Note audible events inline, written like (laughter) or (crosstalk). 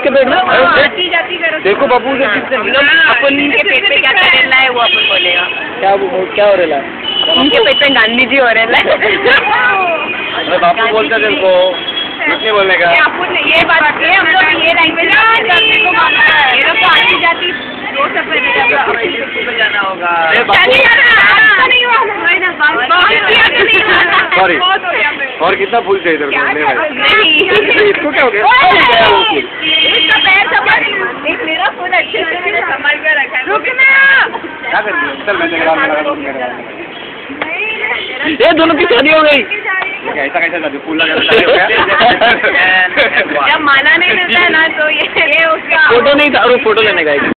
पेट आती जाती करो। देखो बाबू से अपन के पेट पे क्या करेला है वो अपन बोलेगा। क्या वो क्या हो रहा है उनके पेट में गांधी जी हो रहे अरे बापू बोलते थे उनको कुछ नहीं बोलने का? ये बात ये हम लोग ये लैंग्वेज को है ये लोग को आती जाती सब जाना होगा. बहुत हो गया। मैं और कितना फूल चाहिए को नहीं इसको क्या हो गया फूल गया वो फूल इसका पैर संभाल एक मेरा फ़ोन अच्छे से मैंने संभाल कर रखा है रुकना क्या कर दिया। चल मैं लगा में ये दोनों की शादी हो गई। ऐसा कैसा शादी फूल लगा शादी हो गया। (laughs) (laughs) जब माना नहीं मिलता है ना तो ये ये उसका फ़ोटो नहीं था और फ़ोटो लेने गए